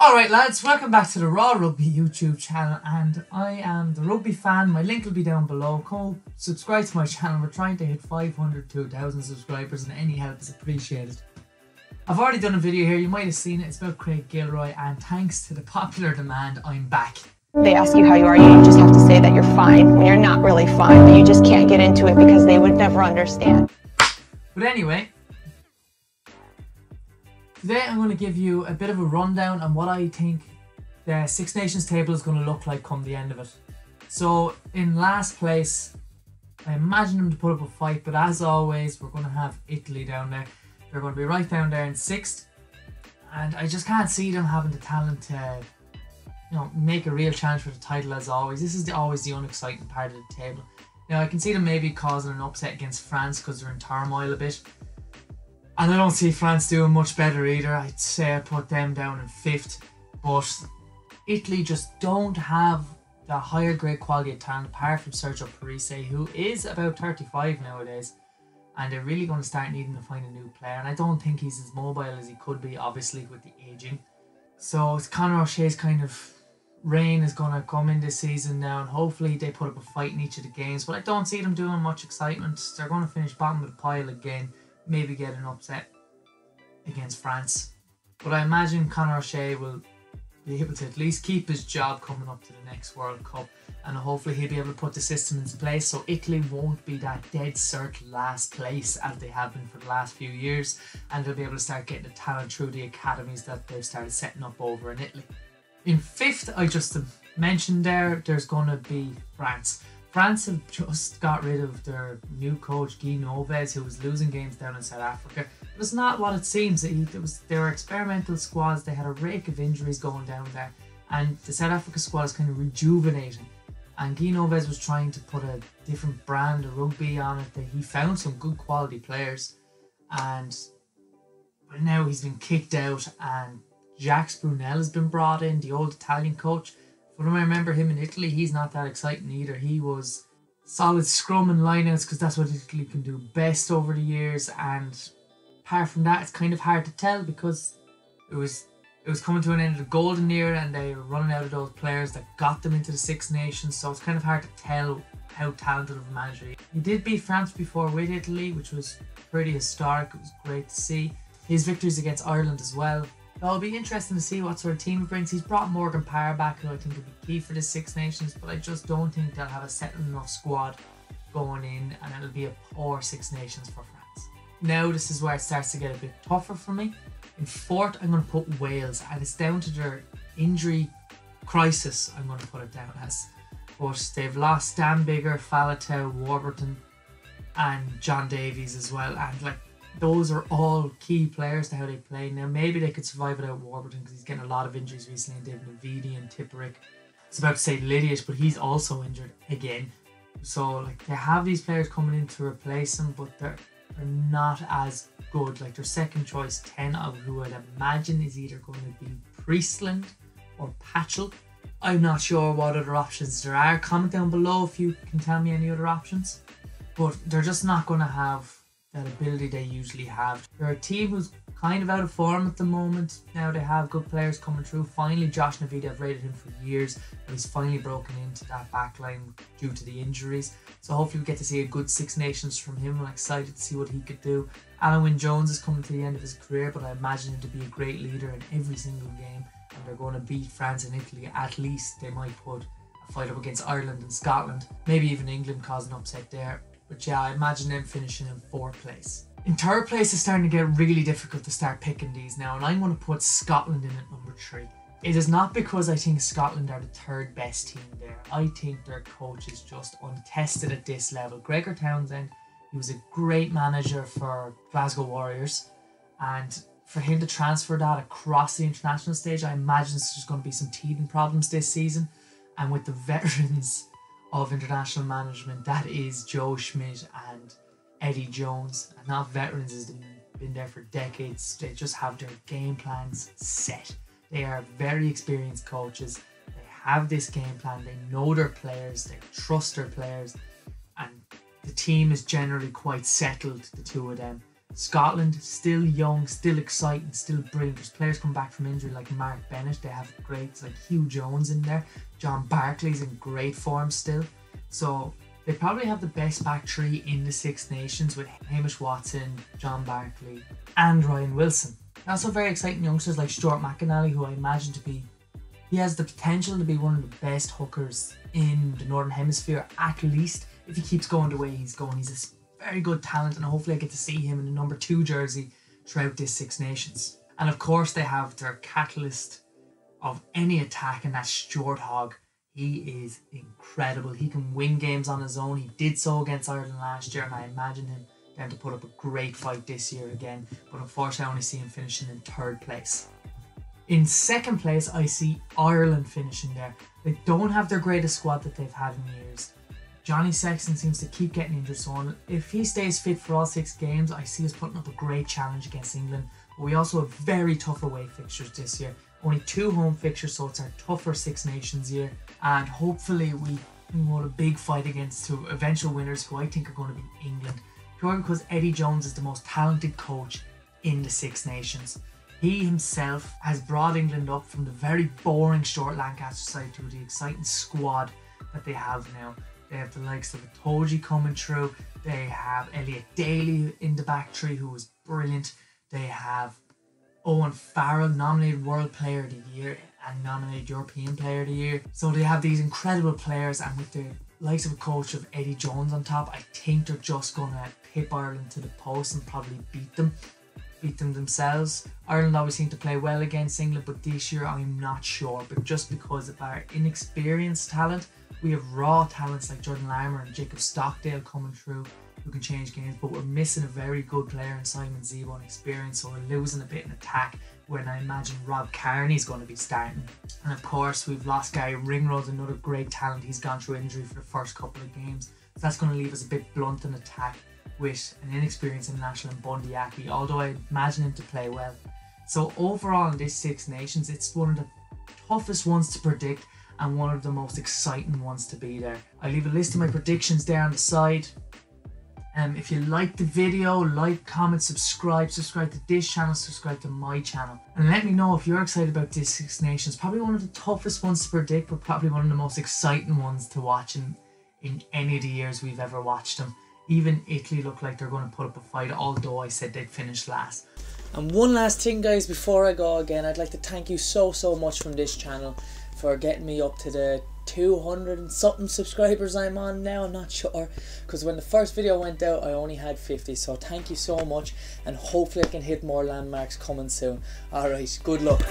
Alright lads, welcome back to the Raw Rugby YouTube channel and I am the rugby fan, my link will be down below, come subscribe to my channel, we're trying to hit 500 to 1000 subscribers and any help is appreciated. I've already done a video here, you might have seen it, it's about Craig Gilroy and thanks to the popular demand, I'm back. They ask you how you are, you just have to say that you're fine when you're not really fine, but you just can't get into it because they would never understand. But anyway, Today I'm going to give you a bit of a rundown on what I think the Six Nations table is going to look like come the end of it. So in last place, I imagine them to put up a fight, but as always, we're going to have Italy down there. They're going to be right down there in sixth, and I just can't see them having the talent to, you know, make a real challenge for the title as always. This is the, always the unexciting part of the table. Now I can see them maybe causing an upset against France because they're in turmoil a bit. And I don't see France doing much better either. I'd say I put them down in fifth. But Italy just don't have the higher grade quality of talent apart from Sergio Parisse, who is about 35 nowadays. And they're really going to start needing to find a new player. And I don't think he's as mobile as he could be, obviously, with the aging. So it's Conor O'Shea's kind of reign is going to come in this season now. And hopefully they put up a fight in each of the games. But I don't see them doing much excitement. They're going to finish bottom of the pile again maybe get an upset against France. But I imagine Conor O'Shea will be able to at least keep his job coming up to the next World Cup and hopefully he'll be able to put the system into place so Italy won't be that dead cert last place as they have been for the last few years and they'll be able to start getting the talent through the academies that they've started setting up over in Italy. In fifth, I just mentioned there, there's going to be France. France have just got rid of their new coach Guy Novès, who was losing games down in South Africa. It was not what it seems. It was they were experimental squads. They had a rake of injuries going down there, and the South Africa squad is kind of rejuvenating. And Guy Novès was trying to put a different brand of rugby on it. That he found some good quality players, and now he's been kicked out. And Jacques Brunel has been brought in, the old Italian coach but when I remember him in Italy, he's not that exciting either. He was solid scrum and lineouts because that's what Italy can do best over the years. And apart from that, it's kind of hard to tell because it was it was coming to an end of the golden era and they were running out of those players that got them into the Six Nations. So it's kind of hard to tell how talented of a manager he, he did beat France before with Italy, which was pretty historic. It was great to see. His victories against Ireland as well It'll be interesting to see what sort of team he brings. He's brought Morgan Parra back, who I think will be key for the Six Nations, but I just don't think they'll have a settled enough squad going in, and it'll be a poor Six Nations for France. Now, this is where it starts to get a bit tougher for me. In fourth, I'm going to put Wales, and it's down to their injury crisis, I'm going to put it down as. But they've lost Dan Biggar, Faletau, Warburton, and John Davies as well, and like those are all key players to how they play. Now, maybe they could survive without Warburton because he's getting a lot of injuries recently. and David Navidi and Tipuric. It's about to say Lydiate, but he's also injured again. So, like, they have these players coming in to replace him, but they're, they're not as good. Like, their second choice 10 of who I'd imagine is either going to be Priestland or Patchell. I'm not sure what other options there are. Comment down below if you can tell me any other options. But they're just not going to have that ability they usually have. They're a team who's kind of out of form at the moment. Now they have good players coming through. Finally, Josh Navidi, I've rated him for years, but he's finally broken into that back line due to the injuries. So hopefully we get to see a good Six Nations from him. I'm excited to see what he could do. Wyn Jones is coming to the end of his career, but I imagine him to be a great leader in every single game. And they're going to beat France and Italy. At least they might put a fight up against Ireland and Scotland. Maybe even England cause an upset there. But yeah, I imagine them finishing in fourth place. In third place, it's starting to get really difficult to start picking these now, and I'm going to put Scotland in at number three. It is not because I think Scotland are the third best team there. I think their coach is just untested at this level. Gregor Townsend, he was a great manager for Glasgow Warriors, and for him to transfer that across the international stage, I imagine there's going to be some teething problems this season. And with the veterans of international management that is Joe Schmidt and Eddie Jones. And not veterans has been there for decades. They just have their game plans set. They are very experienced coaches. They have this game plan. They know their players. They trust their players. And the team is generally quite settled, the two of them. Scotland still young, still exciting, still brilliant. There's players come back from injury like Mark Bennett. They have greats like Huw Jones in there. John Barclay's in great form still. So they probably have the best back three in the Six Nations with Hamish Watson, John Barclay, and Ryan Wilson. Also very exciting youngsters like Stuart McInally, who I imagine to be he has the potential to be one of the best hookers in the Northern Hemisphere, at least if he keeps going the way he's going. He's a very good talent, and hopefully, I get to see him in the number two jersey throughout this Six Nations. And of course, they have their catalyst of any attack, and that's Stuart Hogg. He is incredible. He can win games on his own. He did so against Ireland last year, and I imagine him going to put up a great fight this year again. But unfortunately, I only see him finishing in third place. In second place, I see Ireland finishing there. They don't have their greatest squad that they've had in years. Johnny Sexton seems to keep getting injured, so if he stays fit for all six games, I see us putting up a great challenge against England. But we also have very tough away fixtures this year. Only two home fixtures, so it's our tougher Six Nations year. And hopefully, we want a big fight against two eventual winners, who I think are going to be England. Purely because Eddie Jones is the most talented coach in the Six Nations. He himself has brought England up from the very boring Stuart Lancaster side to the exciting squad that they have now. They have the likes of Itoje coming through. They have Elliot Daly in the back three, who was brilliant. They have Owen Farrell, nominated World Player of the Year and nominated European Player of the Year. So they have these incredible players, and with the likes of a coach of Eddie Jones on top, I think they're just going to pip Ireland to the post and probably beat them beat them themselves. Ireland always seem to play well against England, but this year I'm not sure. But just because of our inexperienced talent, we have raw talents like Jordan Larmour and Jacob Stockdale coming through who can change games, but we're missing a very good player in Simon Zebo and experience, so we're losing a bit in attack when I imagine Rob Kearney's going to be starting. And of course, we've lost Gary Ringrose, another great talent. He's gone through injury for the first couple of games. So that's going to leave us a bit blunt in attack with an inexperienced international in Bundee Aki, although I imagine him to play well. So overall in this Six Nations, it's one of the toughest ones to predict and one of the most exciting ones to be there. I leave a list of my predictions there on the side. Um, if you like the video, like, comment, subscribe, subscribe to this channel, subscribe to my channel. And let me know if you're excited about this Six Nations. Probably one of the toughest ones to predict, but probably one of the most exciting ones to watch in, in any of the years we've ever watched them even Italy look like they're going to put up a fight, although I said they'd finish last. And one last thing, guys, before I go again, I'd like to thank you so, so much from this channel for getting me up to the 200 and something subscribers I'm on now. I'm not sure because when the first video went out, I only had 50. So thank you so much, and hopefully, I can hit more landmarks coming soon. Alright, good luck.